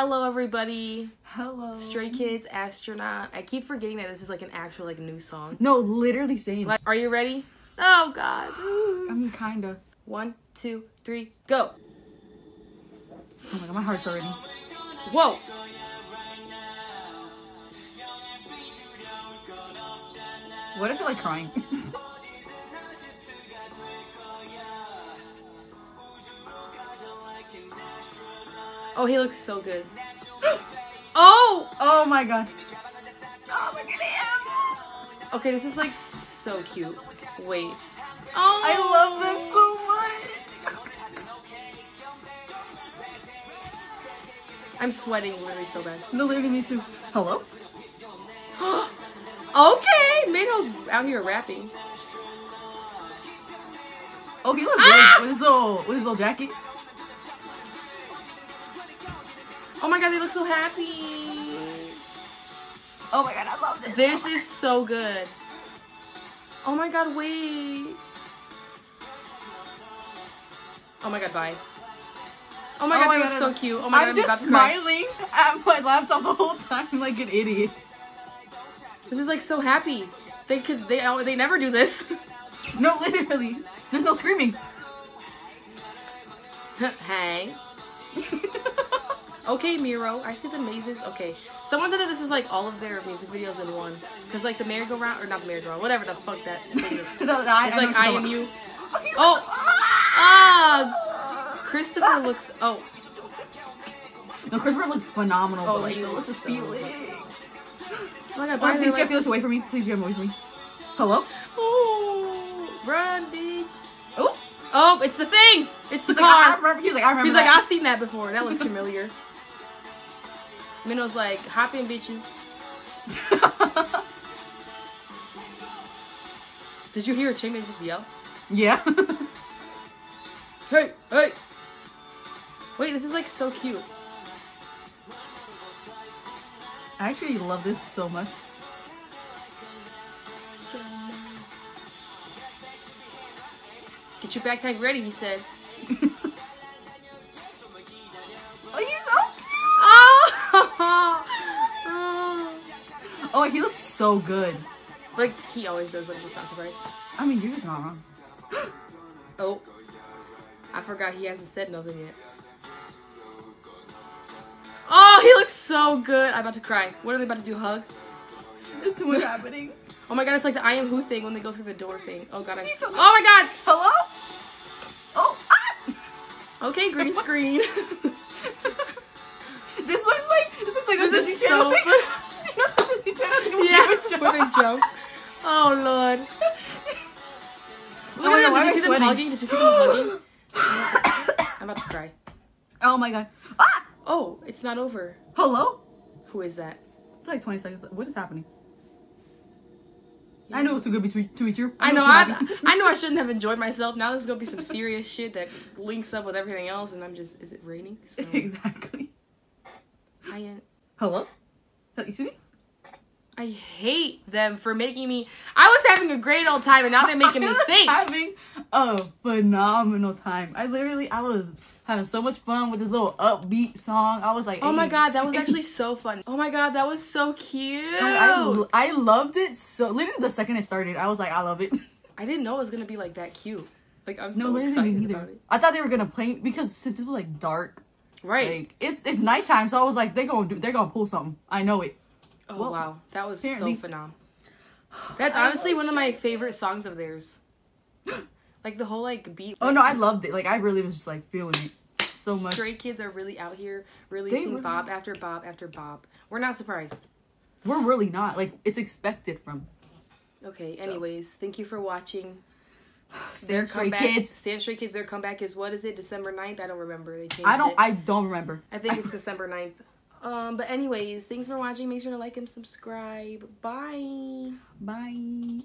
Hello, everybody. Hello. Stray Kids, Astronaut. I keep forgetting that this is like an actual like new song. No, literally same. Like, are you ready? Oh God. I mean, kinda. One, two, three, go. Oh my god, my heart's already. Whoa. What if I like crying? Oh, he looks so good. Oh. oh my god. Oh, look at him. Okay, this is like so cute. Wait. Oh. I love them so much. I'm sweating really so bad. No, literally me too. Hello? okay, Mano's out here rapping. Oh, he looks Ah! good with his little with his little jacket. Oh my God, they look so happy. Oh my god, I love this. This is so good. Oh my god, wait. Oh my god, bye. Oh my Oh god, my they look God, so I'm- cute. Oh my god, I'm I'm about just to cry. smiling at my laptop the whole time like an idiot. This is like so happy. They could, they, oh, they never do this. No, literally. There's no screaming. Hang. Okay, Miroh, I see the mazes. Okay, someone said that this is like all of their music videos in one. Cause like the merry-go-round, or not the merry-go-round, whatever the fuck that thing is. No, no, I- It's I like I am you. Oh, ah, Christopher looks. Oh, No, Christopher looks phenomenal. Oh, but, like, he looks so feelings? oh my god, Oh, please get Felix away from me. Please get him away from me. Hello? oh, run, bitch. Oh, Oh, it's the thing. It's the he's like, I, car. remember. He's like, I remember. He's like. I've seen that before. That looks familiar. Minho's like, hop in, bitches. Did you hear a chick that just yell? yeah. Hey, hey! Wait, this is like so cute. I actually love this so much. Get your backpack ready, he said. He looks so good. Like he always does. I'm just not surprised. I mean, you're just not wrong. Oh, I forgot he hasn't said nothing yet. Oh, he looks so good. I'm about to cry. What are they about to do? Hug? This is much happening. Oh my god, it's like the I am who thing when they go through the door thing. Oh god, I'm. So- Oh my god. Hello? Oh, ah! Okay, green screen. This looks like this looks like This a is Disney Channel so thing. fun. you know the Disney Channel thing with yeah, jump. Oh lord. Look Oh at them. Did you see them sweating? hugging? Did you see them hugging? I'm about to cry. Oh my god. Ah! Oh, it's not over. Hello? Who is that? It's like 20 seconds. What is happening? I know it's to be, to true. I know. I. I know. I shouldn't have enjoyed myself. Now there's gonna be some serious shit that links up with everything else, and I'm just. Is it raining? So, exactly. I, uh, Hello? Excuse me? I hate them for making me. I was having a great old time, and now they're making me think. having a phenomenal time. I literally, I was having so much fun with this little upbeat song. I was like, Oh my hey. god, that was actually so fun. Oh my god, that was so cute. I, I loved it so. Literally, the second it started, I was like, I love it. I didn't know it was gonna be like that cute. Like I'm so No, literally, excited me about neither. it. I thought they were gonna play because since it was like dark, Right. like it's it's nighttime, so I was like, they're gonna do, they're gonna pull something. I know it. Oh well, wow, that was apparently- so phenomenal. That's honestly one of my favorite songs of theirs. Like the whole like beat. Oh no, I loved it. Like I really was just like feeling it so much. Stray Kids are really out here releasing really Bob after Bob after Bob. We're not surprised. We're really not like it's expected from. Okay, anyways, thank you for watching. Stand Stray comeback, Kids. Stand Stray Kids, their comeback is what is it? December 9th? I don't remember. They changed I don't. it. I don't remember. I think it's December 9th. Um, but anyways, thanks for watching. Make sure to like and subscribe. Bye. Bye.